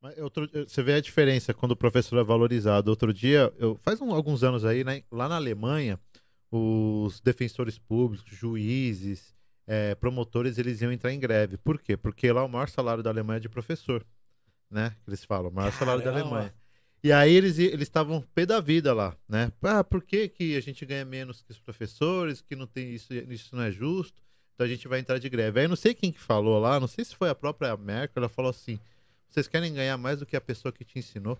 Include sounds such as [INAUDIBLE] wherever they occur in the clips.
Mas outro- você vê a diferença quando o professor é valorizado. Outro dia, eu, faz um- alguns anos aí, né, lá na Alemanha, os defensores públicos, juízes, eh, promotores, eles iam entrar em greve. Por quê? Porque lá o maior salário da Alemanha é de professor, né? Que eles falam, o maior salário da. Alemanha. E aí eles estavam pé da vida lá, né? Ah, por que, que a gente ganha menos que os professores, que não tem isso, isso não é justo, então a gente vai entrar de greve. Aí não sei quem que falou lá, não sei se foi a própria Merkel, ela falou assim, vocês querem ganhar mais do que a pessoa que te ensinou?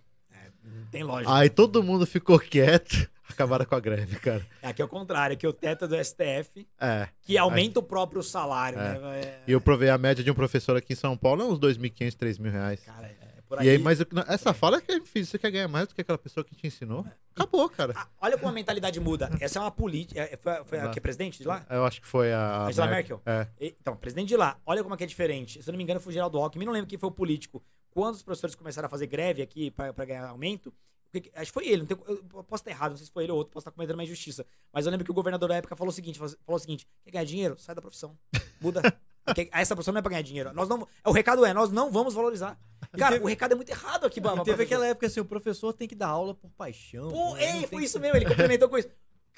Não tem lógica. Aí todo mundo ficou quieto, [LAUGHS] acabaram com a greve, cara. Aqui é o contrário, aqui é o teto do STF, É. que aumenta o próprio salário, É. né? É, E eu provei a média de um professor aqui em São Paulo é uns 2.500, 3.000 reais. Cara, é por E aí, aí. mas essa fala é que é difícil. Você quer ganhar mais do que aquela pessoa que te ensinou? Acabou, cara. Ah, olha como a mentalidade muda. Essa é uma política. é, Foi, foi a que presidente de lá? Eu acho que foi a. Angela Merkel. É. E- Então, presidente de lá, olha como é que é diferente. Se eu não me engano, foi o Geraldo Alckmin, não lembro quem foi o político. Quando os professores começaram a fazer greve aqui pra, pra ganhar aumento, que que- acho que foi ele, não tenho- eu posso estar errado, não sei se foi ele ou outro, posso estar cometendo uma injustiça. Mas eu lembro que o governador da época falou o seguinte: falou o seguinte: quer ganhar dinheiro? Sai da profissão. Muda. [LAUGHS] Essa profissão não é pra ganhar dinheiro. Nós não, o recado é, nós não vamos valorizar. Cara, teve- o recado é muito errado aqui, Baba. teve professor. aquela época assim, o professor tem que dar aula por paixão. Pô, né? Ei, tem foi que isso ser- mesmo, ele complementou com isso.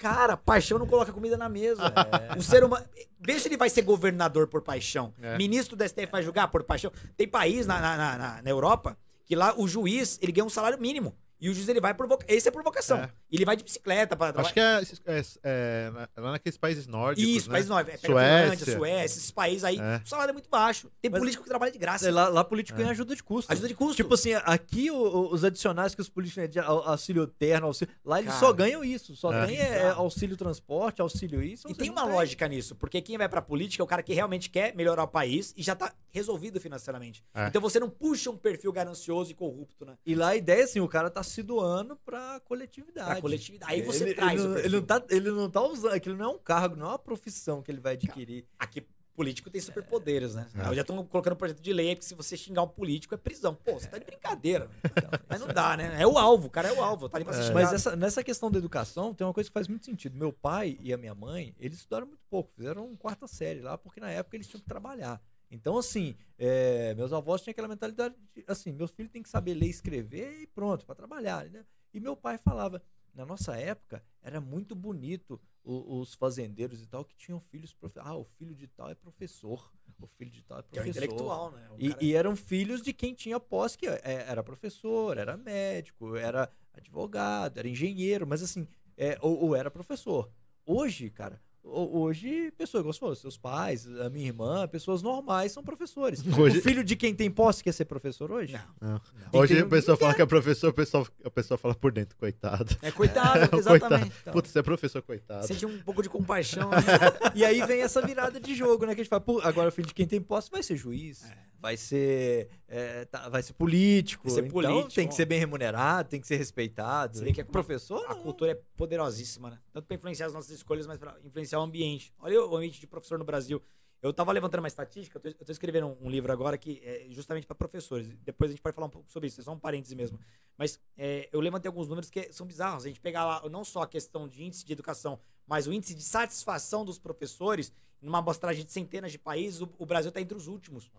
Cara, paixão não coloca comida na mesa. [LAUGHS] O ser humano. Vê se ele vai ser governador por paixão. É. Ministro do STF vai julgar por paixão. Tem país na, na, na- na- na Europa que lá o juiz ele ganha um salário mínimo. E o juiz ele vai por vocação. Esse é por vocação. É. E ele vai de bicicleta para Acho que é, é- é lá- lá naqueles países nórdicos. Isso, né? países novos. É, pega a Finlândia, Suécia. Suécia, esses países aí. É. O salário é muito baixo. Tem Mas- político que trabalha de graça. É, Lá, lá político ganha ajuda de custo. Ajuda de custo. Tipo assim, aqui o- o- os adicionais que os políticos ganham de au- auxílio terno, auxílio. Lá eles Cara, só ganham isso. Só é. tem é, auxílio transporte, auxílio isso. E tem uma têm. lógica nisso, porque quem vai pra política é o cara que realmente quer melhorar o país e já tá resolvido financeiramente. É. Então você não puxa um perfil ganancioso e corrupto, né? E lá a ideia é assim, o cara tá se doando pra coletividade. Pra coletividade. Aí você ele, traz ele, o não- ele não tá, ele não tá usando, aquilo não é um cargo, não é uma profissão que ele vai adquirir. Aqui, político tem superpoderes, né? É. Eu já estão colocando um projeto de lei que se você xingar um político é prisão. Pô, você tá de brincadeira. [LAUGHS] Mas não dá, né? É o alvo, o cara é o alvo. Tá ali pra ser xingado. Mas essa- nessa questão da educação, tem uma coisa que faz muito sentido. Meu pai e a minha mãe, eles estudaram muito pouco, fizeram quarta série lá, porque na época eles tinham que trabalhar. Então, assim, é, meus avós tinham aquela mentalidade de, assim, meus filhos têm que saber ler e escrever e pronto, para trabalhar. Né? E meu pai falava, na nossa época, era muito bonito o- os fazendeiros e tal que tinham filhos, profe- ah, o filho de tal é professor, o filho de tal é Que é professor. intelectual, né? E, cara- e eram filhos de quem tinha posse, que é, era professor, era médico, era advogado, era engenheiro, mas assim, é, ou, ou era professor. Hoje, cara, hoje, pessoas, igual você falou, seus pais, a minha irmã, pessoas normais são professores. [LAUGHS] Hoje- O filho de quem tem posse quer ser professor hoje? Não. Não. Não. Hoje a pessoa fala que é professor, o pessoal, a pessoa fala por dentro, coitado. É coitado, [LAUGHS] Coitado. exatamente. Então. Putz, você é professor, coitado. Sente um pouco de compaixão. né? [LAUGHS] E aí vem essa virada de jogo, né? Que a gente fala, "Pô, agora o filho de quem tem posse vai ser juiz, vai ser é, tá- vai ser político. Vai ser então político. tem que ser bem remunerado, tem que ser respeitado. Você vê que é professor, A não. cultura é poderosíssima, né? Tanto pra influenciar as nossas escolhas, mas pra influenciar o ambiente. Olha o ambiente de professor no Brasil. Eu tava levantando uma estatística, eu tô escrevendo um, livro agora que é justamente para professores. Depois a gente pode falar um pouco sobre isso, é só um parêntese mesmo. Mas é, eu levantei alguns números que são bizarros. A gente pegar lá não só a questão de índice de educação, mas o índice de satisfação dos professores, numa amostragem de centenas de países, o, o Brasil tá entre os últimos.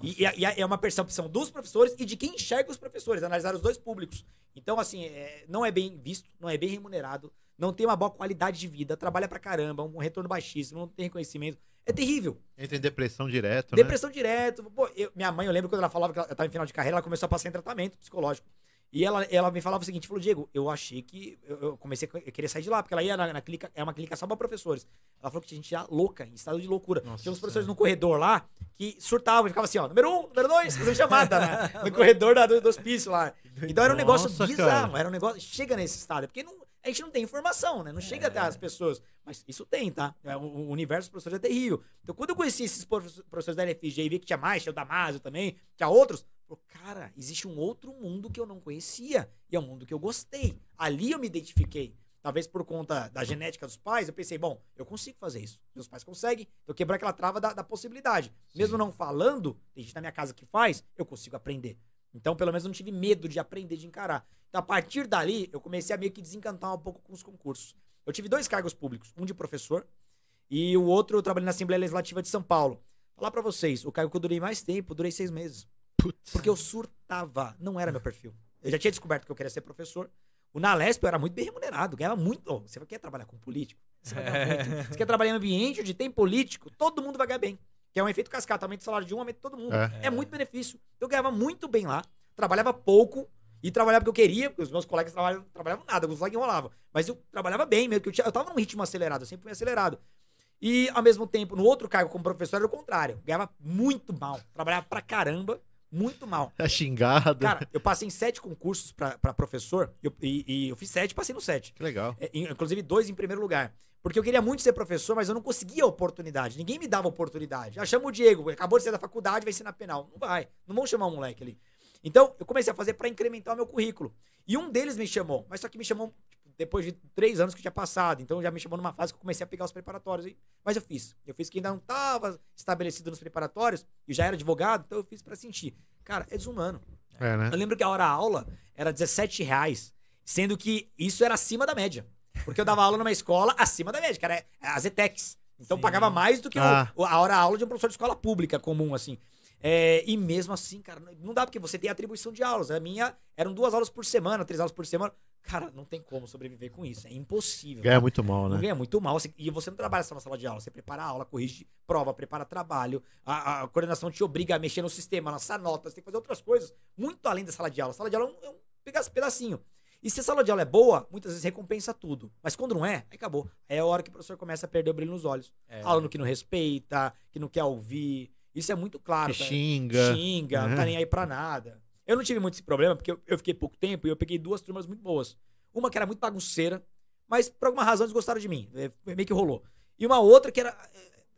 E, e, e é uma percepção dos professores e de quem enxerga os professores, analisar os dois públicos. Então, assim, é, não é bem visto, não é bem remunerado, não tem uma boa qualidade de vida, trabalha pra caramba, um retorno baixíssimo, não tem reconhecimento. É terrível. Entra em depressão direto, né? Depressão direto. Pô, eu- minha mãe, eu lembro quando ela falava que ela estava em final de carreira, ela começou a passar em tratamento psicológico. E ela, ela me falava o seguinte, falou, Diego, eu achei que... Eu, eu comecei a querer sair de lá, porque ela ia na, na clínica, é uma clínica só pra professores. Ela falou que tinha gente louca, em estado de loucura. Nossa tinha uns professores no corredor lá, que surtavam, e ficava assim, ó, número um, número dois, fazendo chamada, né? [LAUGHS] No corredor da- do, do hospício lá. Então era um negócio Nossa, bizarro, cara. era um negócio... Chega nesse estado, é porque não, a gente não tem informação, né? Não chega até as pessoas. Mas isso tem, tá? É, O, universo dos professores é terrível. Então, quando eu conheci esses profe- professores da LFG e vi que tinha mais, tinha o Damásio também, tinha outros, eu, cara, existe um outro mundo que eu não conhecia. E é um mundo que eu gostei. Ali eu me identifiquei. Talvez por conta da genética dos pais, eu pensei, bom, eu consigo fazer isso. Meus pais conseguem. Eu quebrar aquela trava da, da possibilidade. Mesmo não falando, tem gente na minha casa que faz, eu consigo aprender. Então, pelo menos, eu não tive medo de aprender, de encarar. Então, a partir dali, eu comecei a meio que desencantar um pouco com os concursos. Eu tive dois cargos públicos, um de professor e o outro eu trabalhei na Assembleia Legislativa de São Paulo. Falar pra vocês, o cargo que eu durei mais tempo, eu durei seis meses. Putz. Porque eu gostava, não era meu perfil. Eu já tinha descoberto que eu queria ser professor. O Nalesp eu era muito bem remunerado, ganhava muito. Oh, você quer trabalhar com político? Você, muito. Você quer trabalhar em ambiente onde tem político? Todo mundo vai ganhar bem. Que é um efeito cascata, aumenta o salário de um, aumenta todo mundo. É. É, muito benefício. Eu ganhava muito bem lá, trabalhava pouco e trabalhava porque eu queria, porque os meus colegas trabalhavam, trabalhavam nada, os colegas enrolavam. Mas eu trabalhava bem mesmo, que eu, tinha, eu tava num ritmo acelerado, eu sempre fui acelerado. E, ao mesmo tempo, no outro cargo como professor era o contrário. Ganhava muito mal. Trabalhava pra caramba, muito mal. É xingado. Cara, eu passei em sete concursos pra, pra professor, eu- e, e eu fiz sete passei no sete. que legal. É, in- inclusive dois em primeiro lugar. Porque eu queria muito ser professor, mas eu não conseguia oportunidade. Ninguém me dava oportunidade. Ah, chama o Diego, acabou de sair da faculdade, vai ensinar penal. Não vai. Não vão chamar um moleque ali. Então, eu comecei a fazer pra incrementar o meu currículo. E um deles me chamou, mas só que me chamou depois de três anos que eu tinha passado. Então, já me chamou numa fase que eu comecei a pegar os preparatórios. aí. Mas eu fiz. Eu fiz que ainda não tava estabelecido nos preparatórios, e já era advogado, então eu fiz pra sentir. Cara, é desumano. É, né? Eu lembro que a hora aula era 17 reais, sendo que isso era acima da média. Porque eu dava aula numa escola acima da média, que era as ETECs. Então Sim. pagava mais do que Ah. o- a hora aula de um professor de escola pública comum, assim. É, e mesmo assim, cara, não dá porque você tem atribuição de aulas. A minha eram duas aulas por semana, três aulas por semana. Cara, não tem como sobreviver com isso. É impossível. Ganha muito mal, Não né? ganha muito mal. Você- e você não trabalha só na sala de aula. Você prepara a aula, corrige prova, prepara trabalho. A, a coordenação te obriga a mexer no sistema, lançar notas, tem que fazer outras coisas. Muito além da sala de aula. A sala de aula é um, é pedacinho. E se a sala de aula é boa, muitas vezes recompensa tudo. Mas quando não é, aí acabou. Aí é a hora que o professor começa a perder o brilho nos olhos. É. Aluno que não respeita, que não quer ouvir. Isso é muito claro. Tá? xinga. Xinga, não É. tá nem aí pra nada. Eu não tive muito esse problema, porque eu, eu fiquei pouco tempo e eu peguei duas turmas muito boas. Uma que era muito bagunceira, mas por alguma razão eles gostaram de mim. É, meio que rolou. E uma outra que era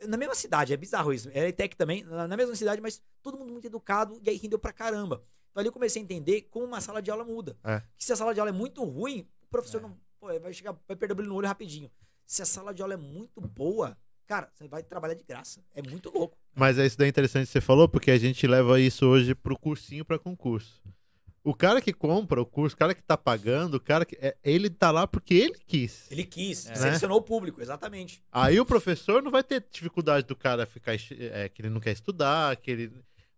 é, na mesma cidade, é bizarro isso. Era ETEC também, na, na mesma cidade, mas todo mundo muito educado e aí rendeu pra caramba. Então ali eu comecei a entender como uma sala de aula muda. É. Que se a sala de aula é muito ruim, o professor É. não pô, vai chegar, vai perder o brilho no olho rapidinho. Se a sala de aula é muito boa, cara, você vai trabalhar de graça. É muito louco. Mas é isso daí interessante que você falou, porque a gente leva isso hoje pro cursinho pra concurso. O cara que compra o curso, o cara que tá pagando, o cara que. é- ele tá lá porque ele quis. Ele quis, É. selecionou o público, exatamente. Aí o professor não vai ter dificuldade do cara ficar. é, que ele não quer estudar, que ele.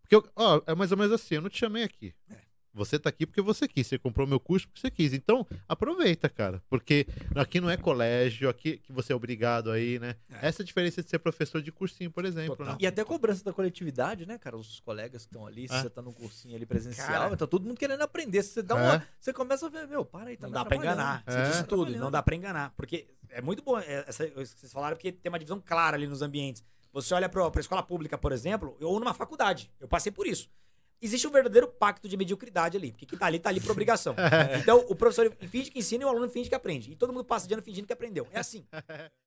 Porque, ó, é mais ou menos assim, eu não te chamei aqui. É. Você tá aqui porque você quis, você comprou meu curso porque você quis. Então, aproveita, cara. Porque aqui não é colégio, aqui que você é obrigado aí, né? É. Essa é a diferença de ser professor de cursinho, por exemplo, né? E até cobrança da coletividade, né, cara? Os colegas que estão ali, se É. você tá num cursinho ali presencial, Cara. tá todo mundo querendo aprender. Se você dá É. uma. Você começa a ver, meu, para aí, tá Não dá pra enganar. Você É. disse Tá tudo, não dá pra enganar. Porque é muito bom é, essa, isso que vocês falaram, porque tem uma divisão clara ali nos ambientes. Você olha pra, pra escola pública, por exemplo, ou numa faculdade. Eu passei por isso. Existe um verdadeiro pacto de mediocridade ali. Porque quem tá ali, tá ali por obrigação. [LAUGHS] Então, o professor finge que ensina e o aluno finge que aprende. E todo mundo passa de ano fingindo que aprendeu. É assim. [LAUGHS]